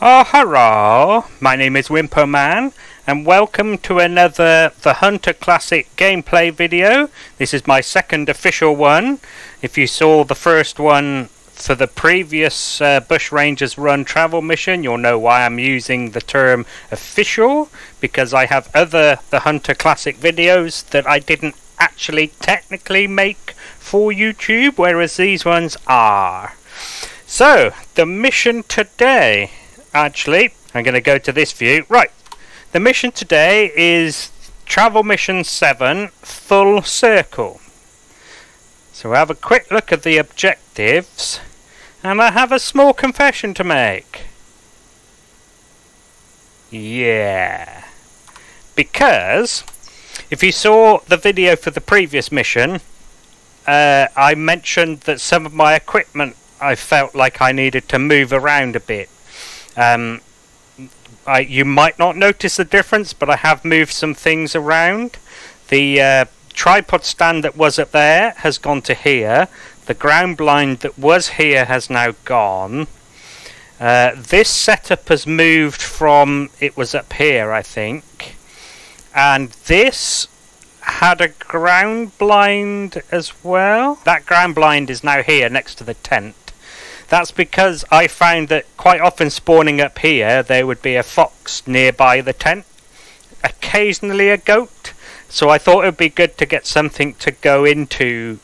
Oh, hurrah! My name is Wimpoman, and welcome to another The Hunter Classic gameplay video. This is my second official one. If you saw the first one for the previous uh, Bushrangers Run travel mission, you'll know why I'm using the term official, because I have other The Hunter Classic videos that I didn't actually technically make for YouTube, whereas these ones are. So, the mission today actually, I'm going to go to this view. Right, the mission today is Travel Mission 7 Full Circle. So we'll have a quick look at the objectives, and I have a small confession to make. Yeah. Because, if you saw the video for the previous mission, uh, I mentioned that some of my equipment I felt like I needed to move around a bit. Um, I, you might not notice the difference, but I have moved some things around. The uh, tripod stand that was up there has gone to here. The ground blind that was here has now gone. Uh, this setup has moved from it was up here, I think, and this had a ground blind as well. That ground blind is now here next to the tent. That's because I found that quite often spawning up here, there would be a fox nearby the tent, occasionally a goat. So I thought it would be good to get something to go into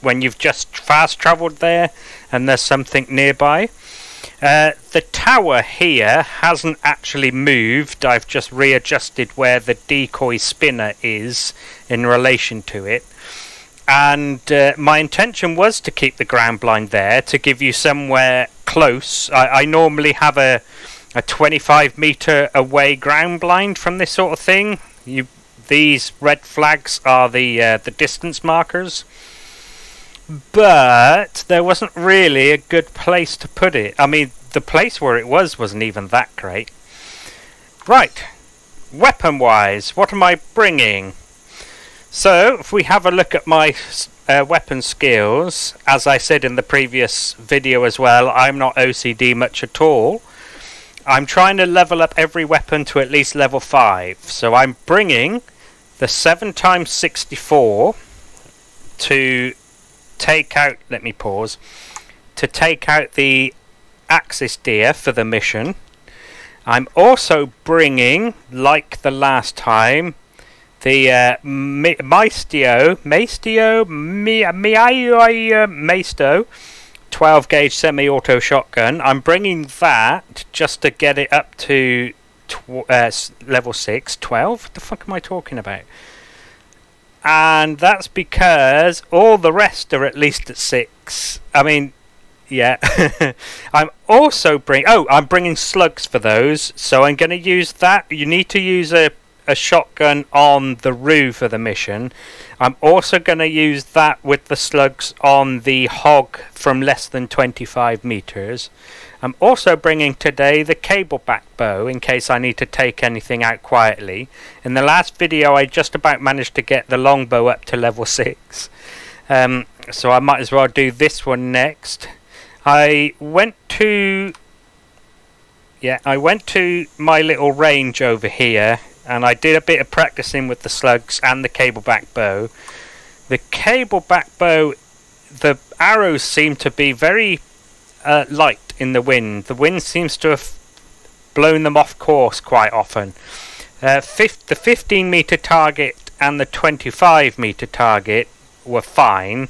when you've just fast travelled there and there's something nearby. Uh, the tower here hasn't actually moved. I've just readjusted where the decoy spinner is in relation to it and uh, my intention was to keep the ground blind there to give you somewhere close. I, I normally have a a 25 meter away ground blind from this sort of thing. You these red flags are the uh, the distance markers. But there wasn't really a good place to put it. I mean, the place where it was wasn't even that great. Right. Weapon wise, what am I bringing? So, if we have a look at my uh, weapon skills, as I said in the previous video as well, I'm not OCD much at all. I'm trying to level up every weapon to at least level 5. So I'm bringing the 7x64 to take out, let me pause, to take out the Axis deer for the mission. I'm also bringing, like the last time, the uh, Maestio, Maestio, Miaio Maisto 12 gauge semi auto shotgun. I'm bringing that just to get it up to tw- uh, level 6, 12. What the fuck am I talking about? And that's because all the rest are at least at 6. I mean, yeah. I'm also bring. Oh, I'm bringing slugs for those, so I'm going to use that. You need to use a a shotgun on the roof of the mission. I'm also going to use that with the slugs on the hog from less than 25 meters. I'm also bringing today the cable back bow in case I need to take anything out quietly. In the last video I just about managed to get the longbow up to level 6. Um, so I might as well do this one next. I went to yeah, I went to my little range over here and I did a bit of practicing with the slugs and the cable back bow. The cable back bow, the arrows seem to be very uh, light in the wind. The wind seems to have blown them off course quite often. Uh, fif- the 15 meter target and the 25 meter target were fine.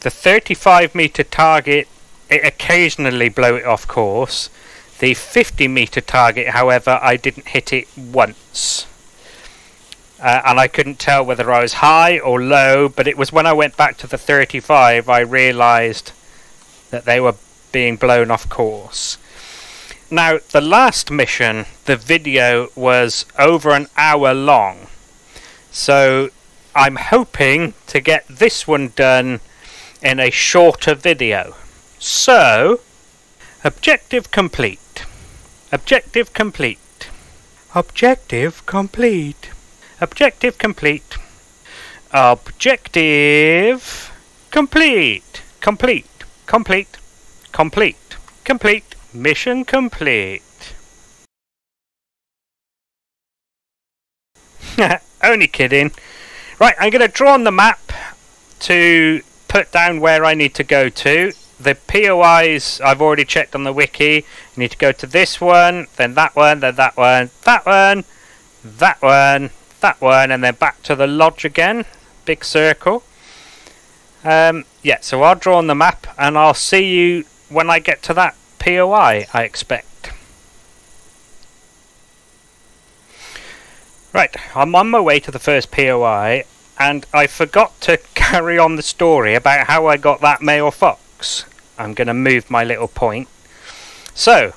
The 35 meter target, it occasionally blow it off course. The 50 meter target, however, I didn't hit it once. Uh, and I couldn't tell whether I was high or low, but it was when I went back to the 35 I realised that they were being blown off course. Now, the last mission, the video was over an hour long. So, I'm hoping to get this one done in a shorter video. So, objective complete. Objective complete. Objective complete. Objective complete. Objective complete. Complete. Complete. Complete. Complete. Mission complete. Only kidding. Right, I'm going to draw on the map to put down where I need to go to. The POIs I've already checked on the wiki. You need to go to this one, then that one, then that one, that one, that one, that one, and then back to the lodge again. Big circle. Um, yeah, so I'll draw on the map and I'll see you when I get to that POI, I expect. Right, I'm on my way to the first POI and I forgot to carry on the story about how I got that male fox. I'm going to move my little point. So,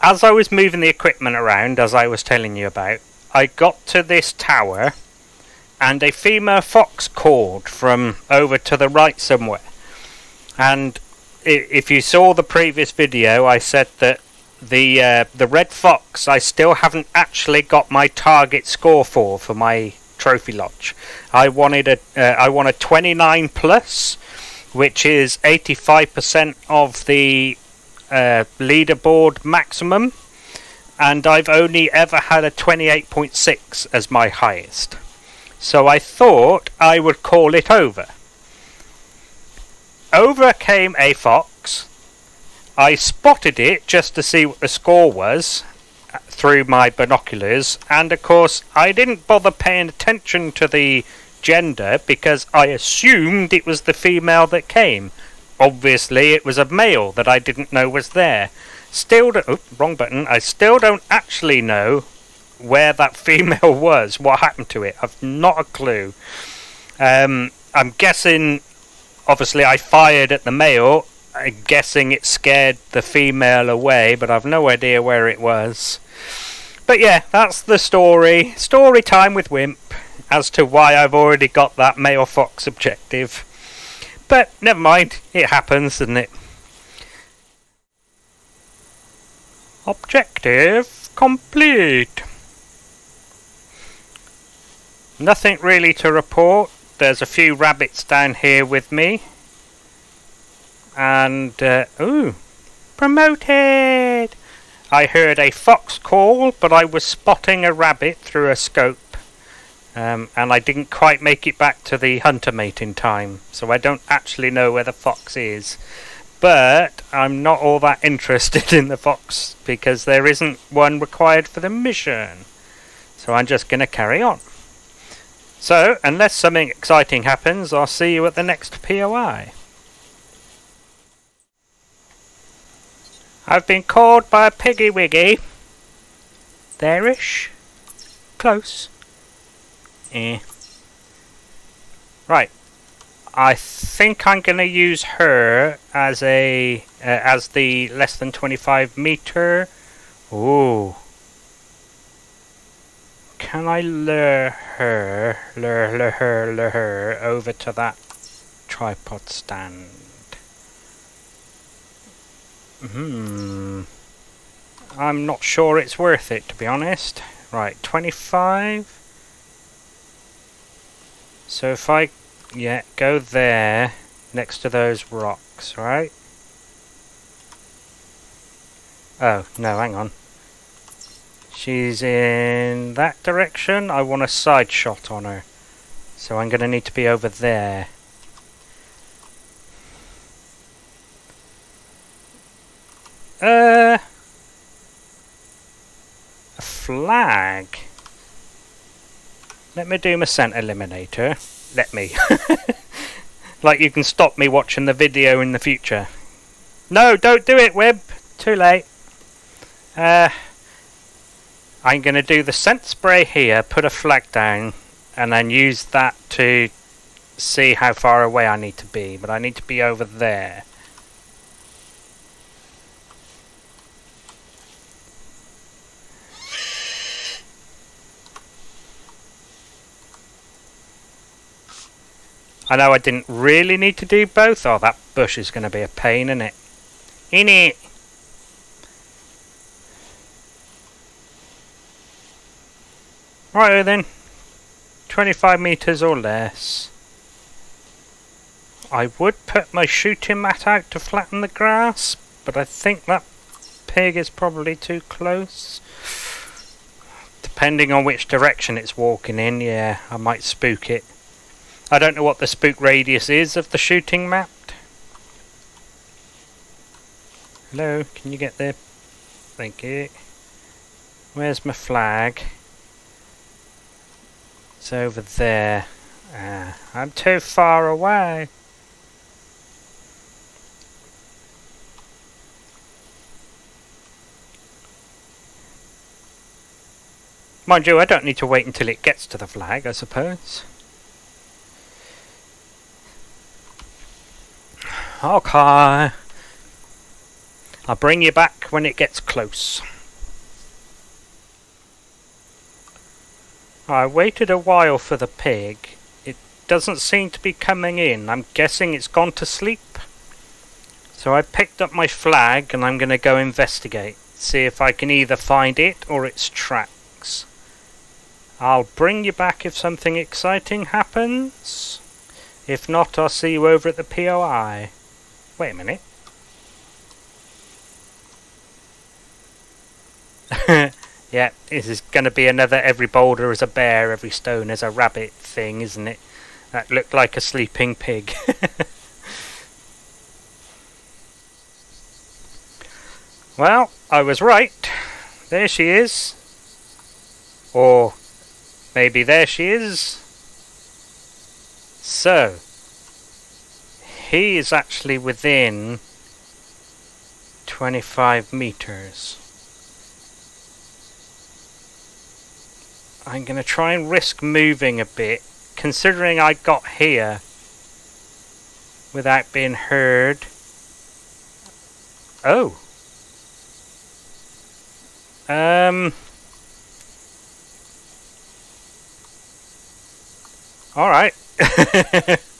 as I was moving the equipment around, as I was telling you about, I got to this tower and a female fox called from over to the right somewhere. And if you saw the previous video, I said that the uh, the red fox I still haven't actually got my target score for for my trophy lodge. I wanted a uh, I want a 29 plus, which is 85% of the uh, leaderboard maximum, and I've only ever had a 28.6 as my highest. So I thought I would call it over. Over came a fox. I spotted it just to see what the score was uh, through my binoculars, and of course, I didn't bother paying attention to the gender because I assumed it was the female that came. Obviously, it was a male that I didn't know was there. Still, do- oh, wrong button. I still don't actually know where that female was, what happened to it. I've not a clue. Um, I'm guessing, obviously, I fired at the male. I'm guessing it scared the female away, but I've no idea where it was. But yeah, that's the story. Story time with Wimp as to why I've already got that male fox objective. But never mind, it happens, doesn't it? Objective complete. Nothing really to report. There's a few rabbits down here with me. And, uh, ooh, promoted! I heard a fox call, but I was spotting a rabbit through a scope. Um, and I didn't quite make it back to the hunter mate in time, so I don't actually know where the fox is. But I'm not all that interested in the fox because there isn't one required for the mission. So I'm just going to carry on. So, unless something exciting happens, I'll see you at the next POI. I've been called by a piggy wiggy. There-ish. Close. Eh. Right. I think I'm going to use her as a uh, as the less than 25 meter. Ooh. Can I lure her, lure, lure her, lure her over to that tripod stand? Hmm. I'm not sure it's worth it, to be honest. Right, 25. So if I, yeah, go there, next to those rocks, right? Oh, no, hang on. She's in that direction. I want a side shot on her. So I'm going to need to be over there. Uh, a flag. Let me do my scent eliminator. Let me. like you can stop me watching the video in the future. No, don't do it, Web. Too late. Uh, I'm going to do the scent spray here, put a flag down, and then use that to see how far away I need to be. But I need to be over there. I know I didn't really need to do both. Oh, that bush is going to be a pain, isn't it? In it! Right then. 25 metres or less. I would put my shooting mat out to flatten the grass, but I think that pig is probably too close. Depending on which direction it's walking in, yeah, I might spook it. I don't know what the spook radius is of the shooting map. Hello, can you get there? Thank you. Where's my flag? It's over there. Ah, I'm too far away. Mind you, I don't need to wait until it gets to the flag, I suppose. Okay. I'll bring you back when it gets close. I waited a while for the pig. It doesn't seem to be coming in. I'm guessing it's gone to sleep. So I picked up my flag and I'm going to go investigate. See if I can either find it or its tracks. I'll bring you back if something exciting happens. If not, I'll see you over at the POI. Wait a minute. yeah, this is going to be another every boulder is a bear, every stone is a rabbit thing, isn't it? That looked like a sleeping pig. well, I was right. There she is. Or maybe there she is. So, he is actually within 25 meters. I'm going to try and risk moving a bit, considering I got here without being heard. Oh. Um. Alright. Shh.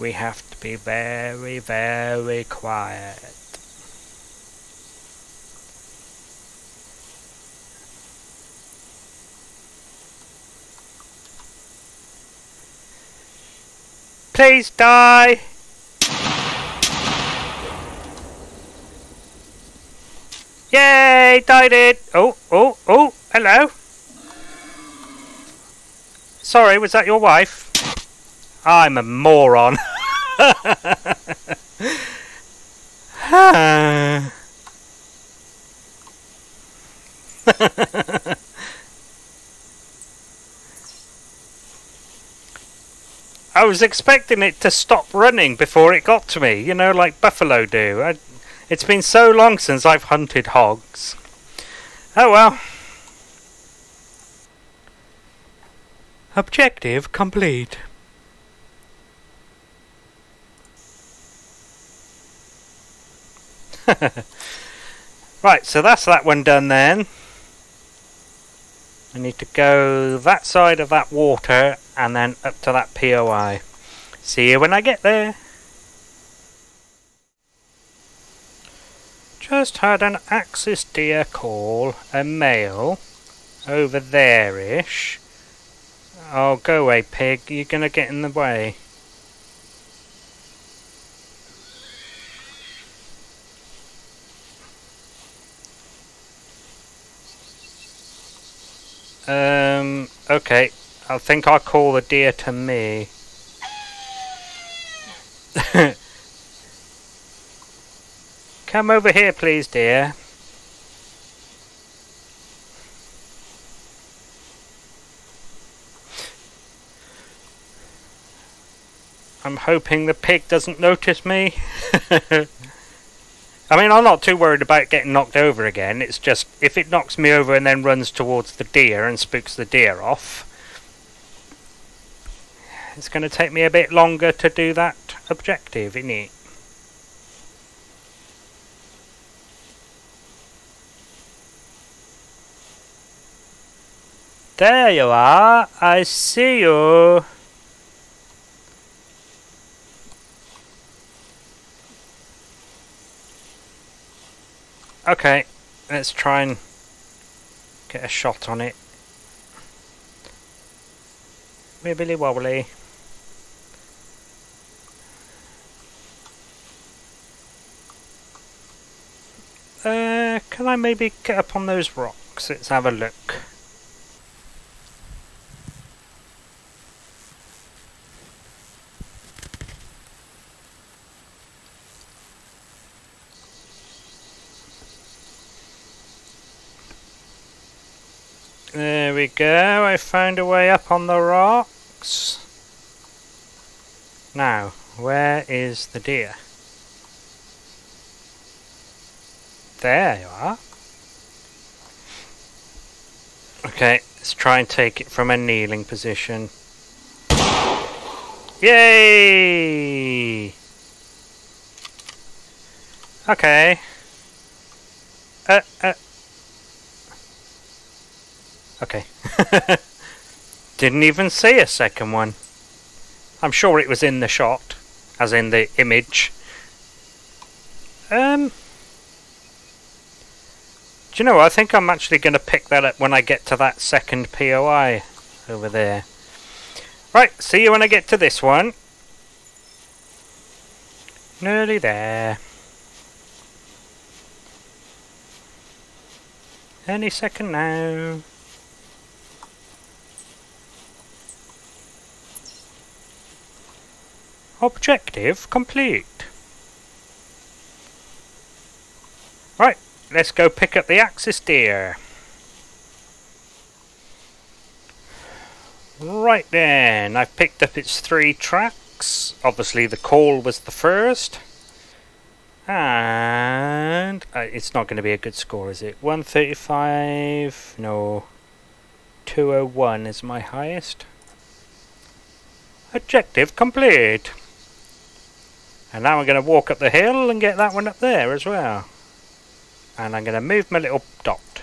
We have to be very, very quiet. Please die! Yay! Died it! Oh, oh, oh, hello! Sorry, was that your wife? I'm a moron. I was expecting it to stop running before it got to me, you know, like buffalo do. I, it's been so long since I've hunted hogs. Oh well. Objective complete. right, so that's that one done then. I need to go that side of that water and then up to that POI. See you when I get there. Just had an axis deer call, a male, over there-ish. Oh, go away, pig. You're going to get in the way. Um, okay. I think I'll call the deer to me. Come over here, please, dear. I'm hoping the pig doesn't notice me. I mean, I'm not too worried about getting knocked over again. It's just, if it knocks me over and then runs towards the deer and spooks the deer off, it's going to take me a bit longer to do that objective, isn't it? There you are. I see you. Okay, let's try and get a shot on it. Wibbly wobbly. Uh, can I maybe get up on those rocks? Let's have a look. Go, I found a way up on the rocks. Now, where is the deer? There you are. Okay, let's try and take it from a kneeling position. Yay! Okay. Uh, uh, Okay. Didn't even see a second one. I'm sure it was in the shot, as in the image. Um, do you know, I think I'm actually going to pick that up when I get to that second POI over there. Right, see you when I get to this one. Nearly there. Any second now. Objective complete. Right, let's go pick up the Axis deer. Right then, I've picked up its three tracks. Obviously the call was the first. And uh, it's not going to be a good score, is it? 135, no. 201 is my highest. Objective complete. And now I'm going to walk up the hill and get that one up there as well. And I'm going to move my little dot.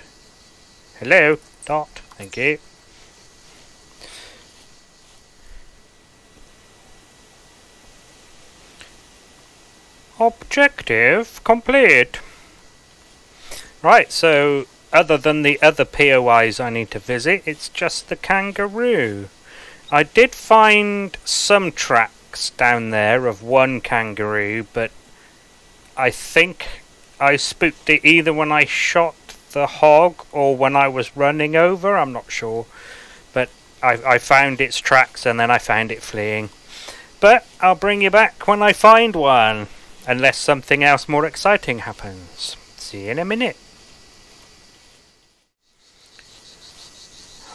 Hello, dot. Thank you. Objective complete. Right, so other than the other POIs I need to visit, it's just the kangaroo. I did find some tracks tracks down there of one kangaroo, but I think I spooked it either when I shot the hog or when I was running over, I'm not sure. But I, I found its tracks and then I found it fleeing. But I'll bring you back when I find one, unless something else more exciting happens. See you in a minute.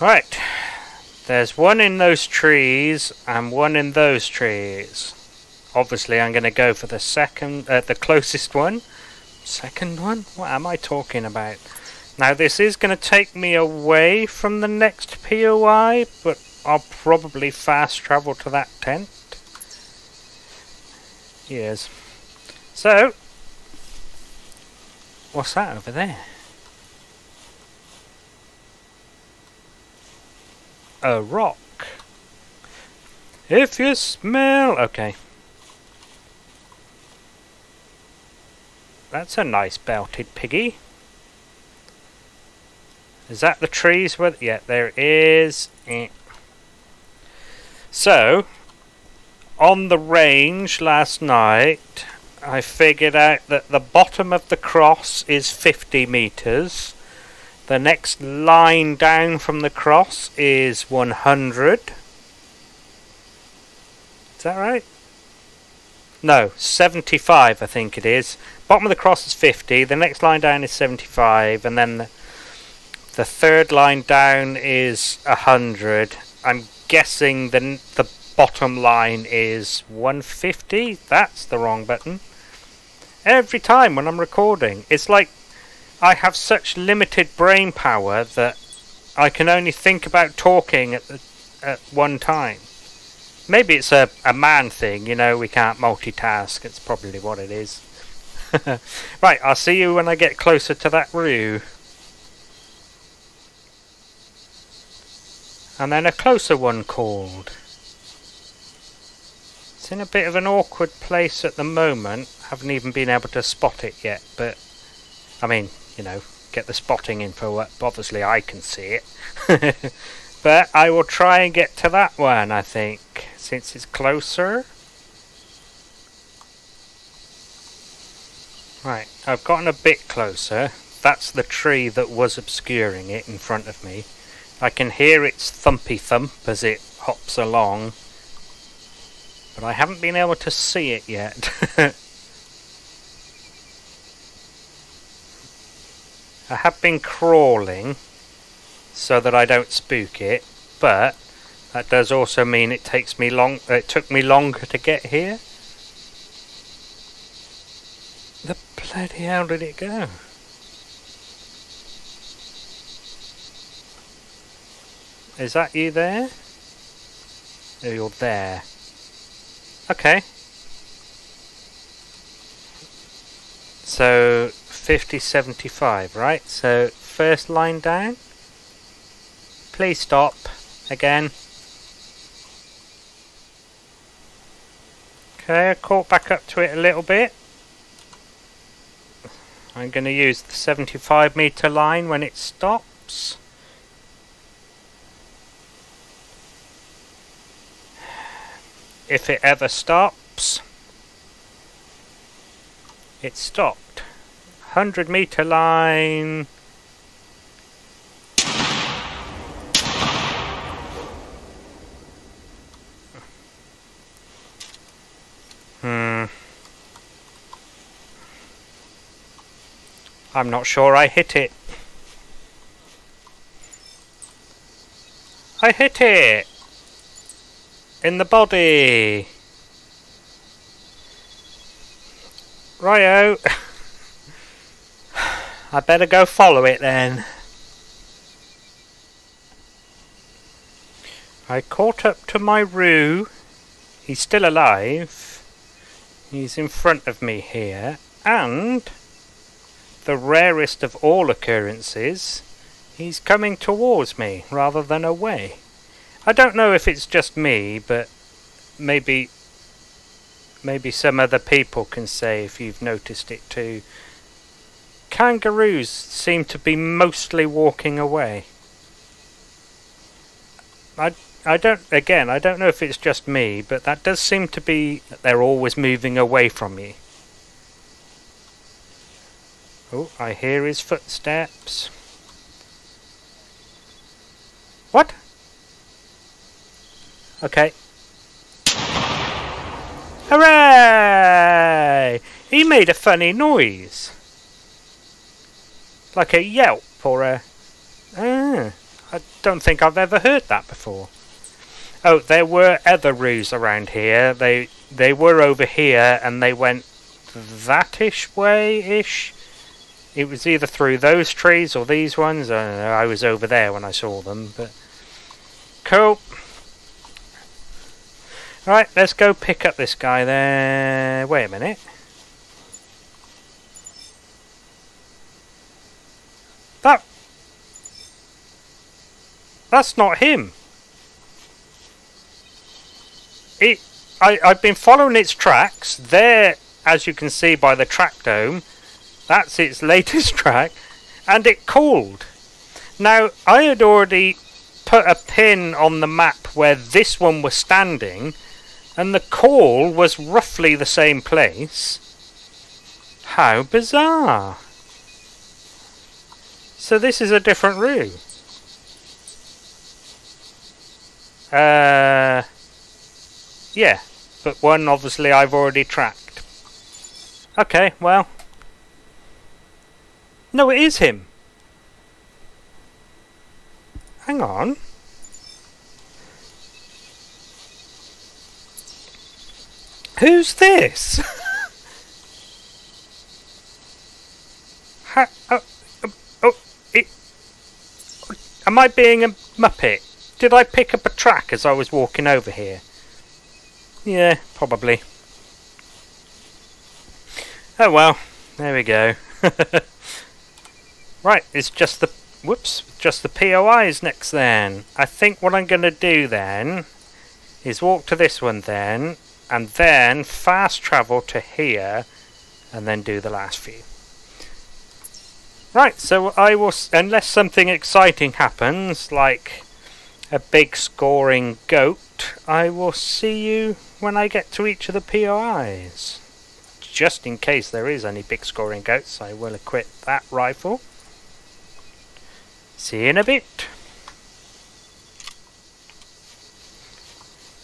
Right, there's one in those trees and one in those trees. Obviously, I'm going to go for the second, uh, the closest one. Second one? What am I talking about? Now, this is going to take me away from the next POI, but I'll probably fast travel to that tent. Yes. So, what's that over there? A rock. If you smell... Okay. That's a nice belted piggy. Is that the trees? Where, yeah, there is. Eh. So, on the range last night, I figured out that the bottom of the cross is 50 metres the next line down from the cross is 100. Is that right? No, 75 I think it is. Bottom of the cross is 50, the next line down is 75, and then the, the third line down is 100. I'm guessing the, the bottom line is 150. That's the wrong button. Every time when I'm recording. It's like I have such limited brain power that I can only think about talking at the, at one time. Maybe it's a, a man thing, you know, we can't multitask. It's probably what it is. right, I'll see you when I get closer to that roo. And then a closer one called. It's in a bit of an awkward place at the moment. Haven't even been able to spot it yet, but I mean, you know, get the spotting info up. Obviously, I can see it. but I will try and get to that one, I think, since it's closer. Right, I've gotten a bit closer. That's the tree that was obscuring it in front of me. I can hear its thumpy thump as it hops along. But I haven't been able to see it yet. I have been crawling so that I don't spook it, but that does also mean it takes me long it took me longer to get here. The bloody hell did it go? Is that you there? Oh, you're there. Okay. So 5075, right? So first line down. Please stop again. Okay, I caught back up to it a little bit. I'm going to use the 75 meter line when it stops. If it ever stops. It stopped. 100 meter line. Hmm. I'm not sure I hit it. I hit it! In the body! Righto! I better go follow it then. I caught up to my Roo. He's still alive. He's in front of me here. And the rarest of all occurrences, he's coming towards me rather than away. I don't know if it's just me, but maybe maybe some other people can say if you've noticed it too. Kangaroos seem to be mostly walking away. I I don't again, I don't know if it's just me, but that does seem to be they're always moving away from you. Oh, I hear his footsteps. What? Okay. Hooray! He made a funny noise. Like a yelp or a... Ah, I don't think I've ever heard that before. Oh, there were other roos around here. They they were over here and they went that-ish way-ish. It was either through those trees or these ones. I know. I was over there when I saw them, but cool. Right, let's go pick up this guy there. Wait a minute. That's not him. It I, I've been following its tracks. There, as you can see by the track dome, that's its latest track, and it called. Now, I had already put a pin on the map where this one was standing, and the call was roughly the same place. How bizarre! So this is a different route. Uh, yeah, but one obviously I've already tracked. Okay, well, no, it is him. Hang on. Who's this? How, oh, oh, oh, it, am I being a muppet? Did I pick up a track as I was walking over here? Yeah, probably. Oh well, there we go. Right, it's just the whoops, just the POIs next then. I think what I'm going to do then is walk to this one then, and then fast travel to here, and then do the last few. Right, so I will, unless something exciting happens, like a big scoring goat, I will see you when I get to each of the POIs. just in case there is any big scoring goats, I will equip that rifle. See you in a bit.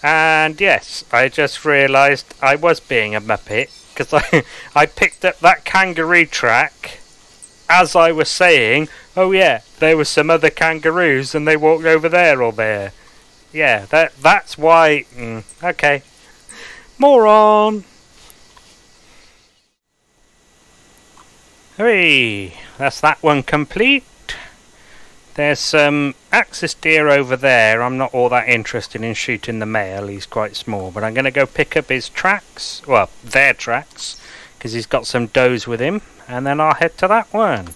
And yes, I just realised I was being a muppet because I, I picked up that kangaroo track as I was saying, oh yeah, there were some other kangaroos and they walked over there or there. Yeah, that that's why. Mm, okay. Moron! Hooray! That's that one complete. There's some axis deer over there. I'm not all that interested in shooting the male. He's quite small. But I'm going to go pick up his tracks. Well, their tracks. Because he's got some does with him. And then I'll head to that one.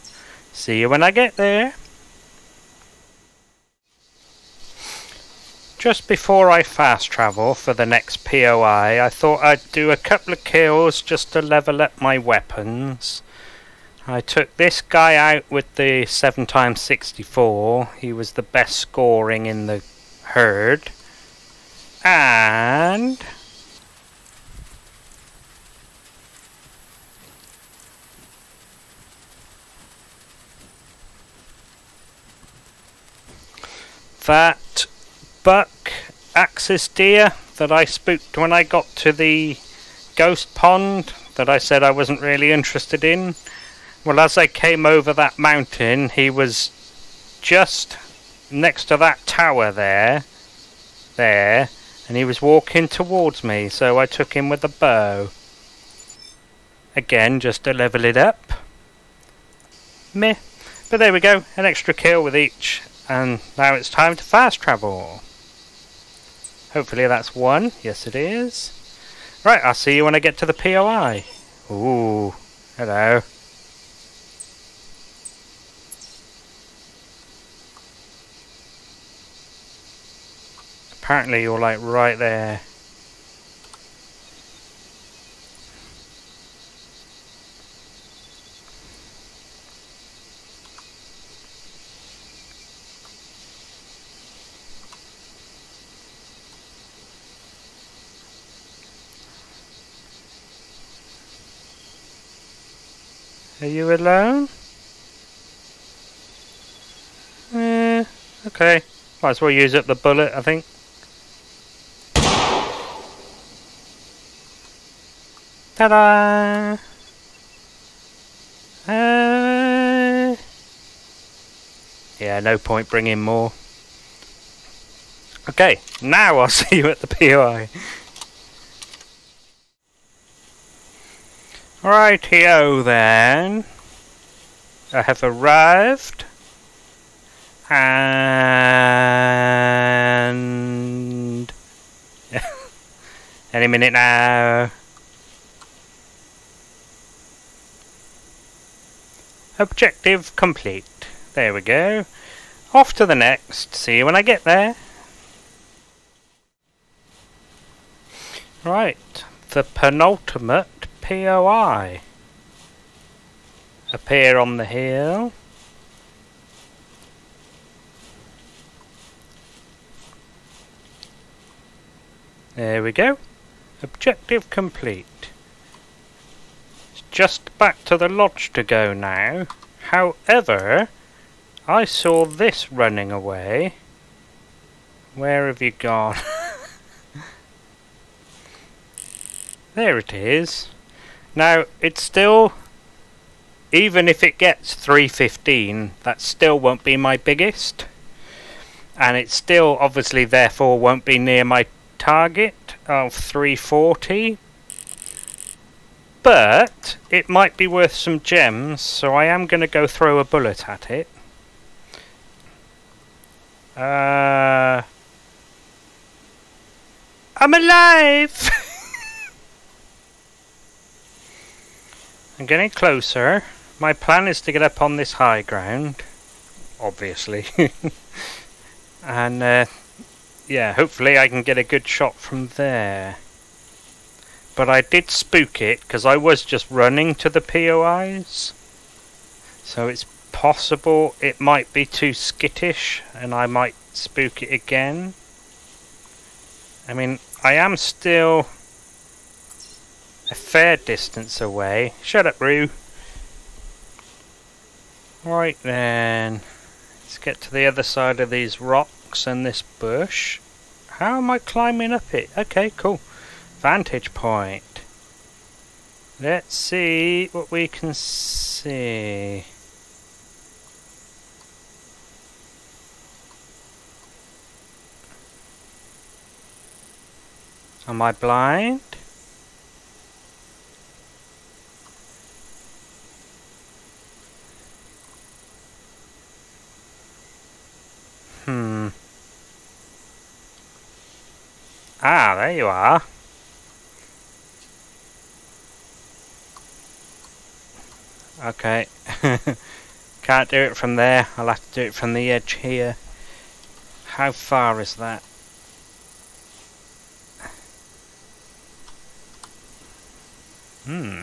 See you when I get there. Just before I fast travel for the next POI, I thought I'd do a couple of kills just to level up my weapons. I took this guy out with the 7x64. He was the best scoring in the herd. And... That buck axis deer that I spooked when I got to the ghost pond that I said I wasn't really interested in well, as I came over that mountain, he was just next to that tower there, there, and he was walking towards me, so I took him with a bow. Again, just to level it up. Meh. But there we go, an extra kill with each, and now it's time to fast travel. Hopefully that's one. Yes, it is. Right, I'll see you when I get to the POI. Ooh, hello. Apparently you're like right there. Are you alone? Eh, okay. Might as well use up the bullet, I think. Ta-da! Uh, yeah, no point bringing more. Okay, now I'll see you at the POI. Rightio then. I have arrived. And... Any minute now. Objective complete. There we go. Off to the next. See you when I get there. Right. The penultimate POI. Appear on the hill. There we go. Objective complete just back to the lodge to go now. However, I saw this running away. Where have you gone? there it is. Now, it's still... Even if it gets 315, that still won't be my biggest. And it still, obviously, therefore, won't be near my target of 340 but it might be worth some gems, so I am going to go throw a bullet at it. Uh, I'm alive! I'm getting closer. My plan is to get up on this high ground, obviously. and uh, yeah, hopefully I can get a good shot from there. But I did spook it because I was just running to the POIs. So it's possible it might be too skittish and I might spook it again. I mean, I am still a fair distance away. Shut up, Roo. Right then, let's get to the other side of these rocks and this bush. How am I climbing up it? Okay, cool. Vantage point. Let's see what we can see. Am I blind? Hmm. Ah, there you are. Okay. Can't do it from there. I'll have to do it from the edge here. How far is that? Hmm.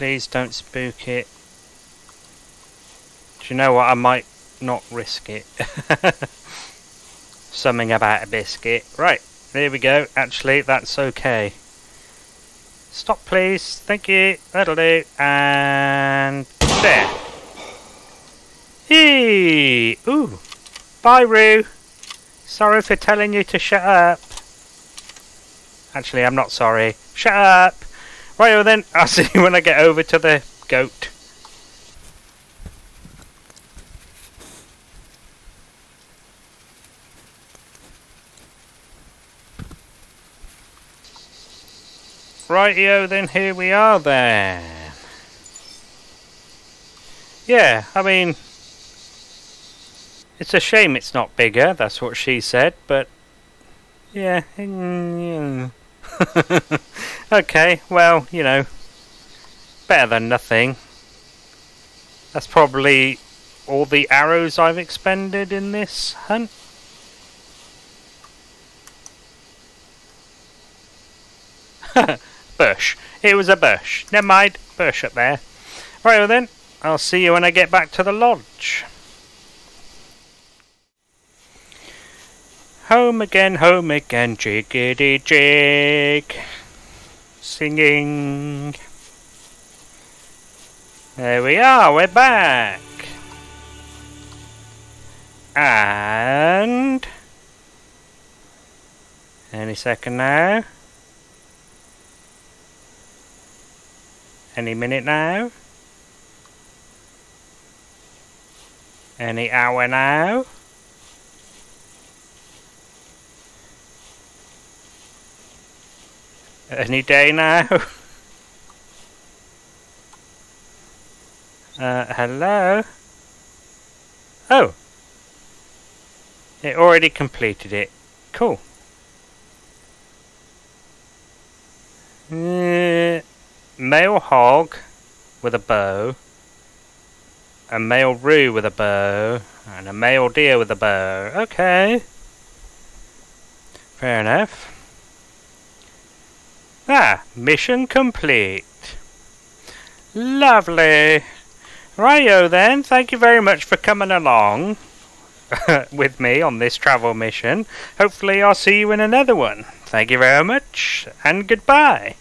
Please don't spook it. Do you know what? I might not risk it. Something about a biscuit. Right, there we go. Actually, that's okay. Stop, please. Thank you. That'll do. And there. Hey! Ooh. Bye, Roo. Sorry for telling you to shut up. Actually, I'm not sorry. Shut up. Right, well then, I'll see you when I get over to the goat. Rightio, then here we are then. Yeah, I mean, it's a shame it's not bigger, that's what she said, but yeah. Mm, okay, well, you know, better than nothing. That's probably all the arrows I've expended in this hunt. bush. It was a bush. Never mind. Bush up there. Right, well then. I'll see you when I get back to the lodge. Home again, home again, jiggity jig. Singing. There we are, we're back. And... Any second now. Any minute now? Any hour now? Any day now? uh, hello? Oh! It already completed it. Cool. Uh, male hog with a bow, a male roo with a bow, and a male deer with a bow. Okay. Fair enough. Ah, mission complete. Lovely. Righto then, thank you very much for coming along with me on this travel mission. Hopefully I'll see you in another one. Thank you very much, and goodbye.